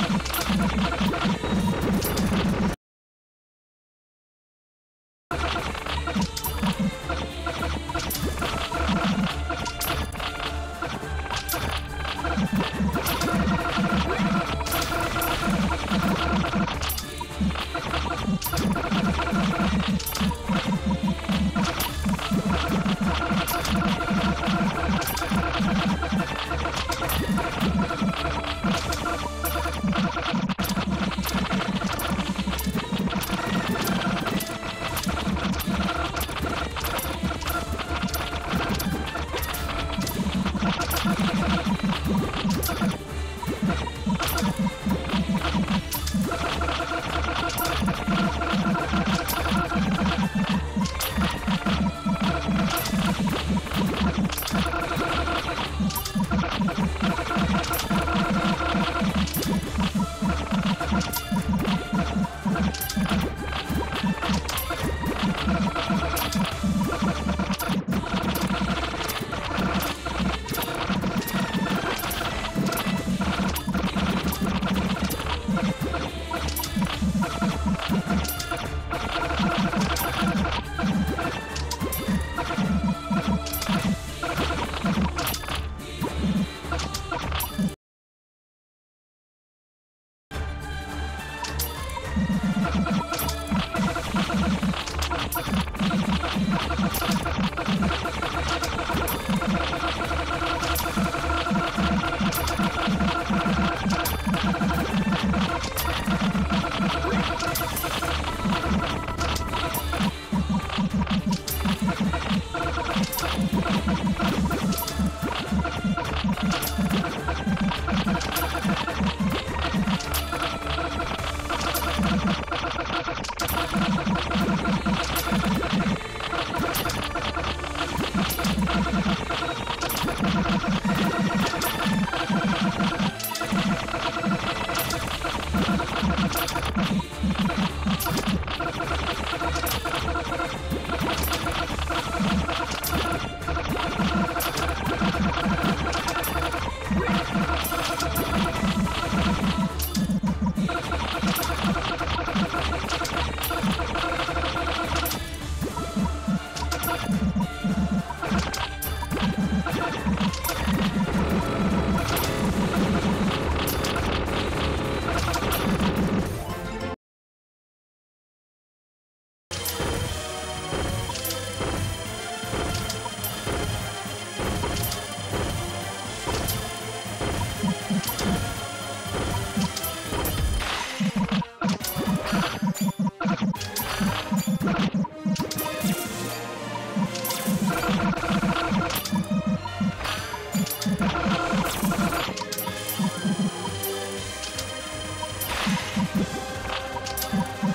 ちょっと待って待って待って待って。you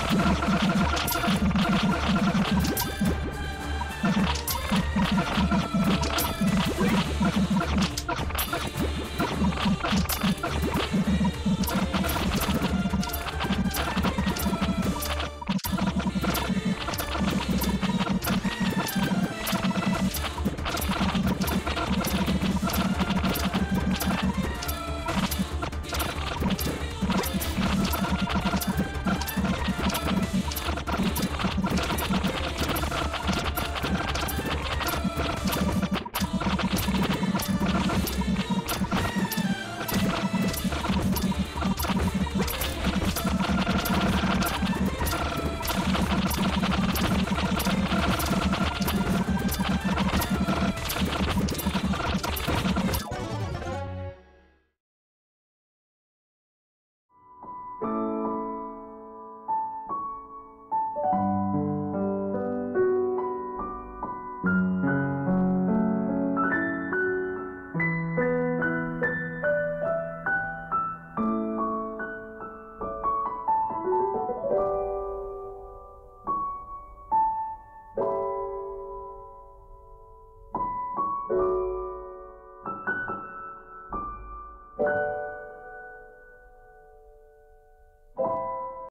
you you.